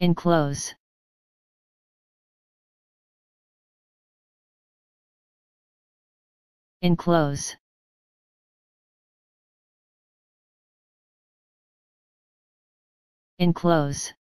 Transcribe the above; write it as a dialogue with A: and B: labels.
A: enclose enclose enclose